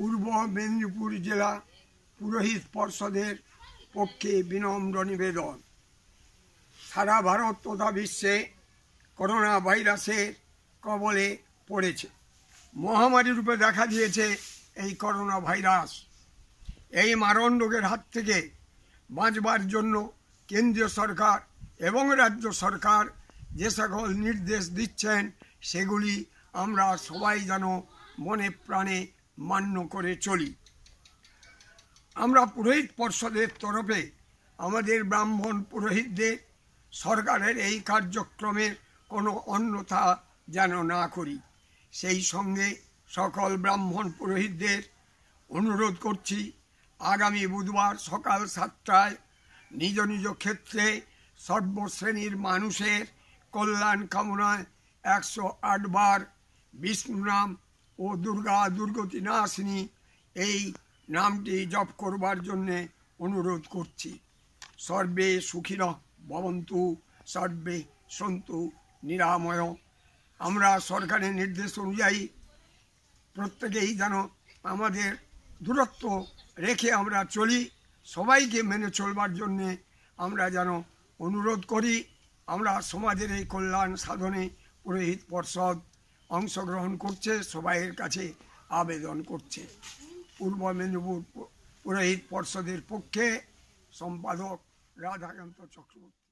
পূর্ব মেদিনীপুর জেলা পুরোহিত পর্ষদের পক্ষে বিনম্র নিবেদন। সারা ভারত তথা বিশ্বে করোনা ভাইরাসের কবলে পড়েছে। মহামারী রূপে দেখা দিয়েছে এই করোনা ভাইরাস। এই মারণ রোগের হাত থেকে বাঁচবার জন্য কেন্দ্রীয় সরকার এবং রাজ্য সরকার যে সকল নির্দেশ দিচ্ছেন, সেগুলি আমরা সবাই যেন মনে প্রাণে মান্য করে চলি। আমরা পুরোহিত পর্ষদের তরফে আমাদের ব্রাহ্মণ পুরোহিতদের সরকারের এই কার্যক্রমের কোনো অন্যথা যেন না করি। সেই সঙ্গে সকল ব্রাহ্মণ পুরোহিতদের অনুরোধ করছি, আগামী বুধবার সকাল সাতটায় নিজ নিজ ক্ষেত্রে সর্বশ্রেণীর মানুষের কল্যাণ কামনায় একশো আটবার বিষ্ণু নাম ও দুর্গা দুর্গতি নাশিনী এই নামটি জপ করবার জন্যে অনুরোধ করছি। সর্বে সুখিন ভবন্তু, সর্বে সন্তু নিরাময়। আমরা সরকারের নির্দেশ অনুযায়ী প্রত্যেকেই যেন আমাদের দূরত্ব রেখে আমরা চলি, সবাইকে মেনে চলবার জন্যে আমরা যেন অনুরোধ করি। আমরা সমাজের এই কল্যাণ সাধনে পুরোহিত পর্ষদ অংশগ্রহণ করছে সবাইয়ের কাছে আবেদন করছে। পূর্ব মেদিনীপুর পুরোহিত পর্ষদের পক্ষে সম্পাদক রাধাকান্ত চক্রবর্তী।